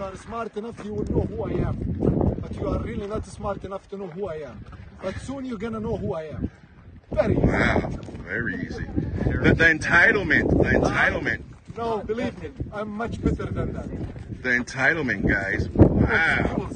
you are smart enough, you will know who I am. But you are really not smart enough to know who I am. But soon you're gonna know who I am. Very easy. Wow, very easy. The, the entitlement, the entitlement, No, believe me, I'm much better than that. the entitlement, guys. Wow.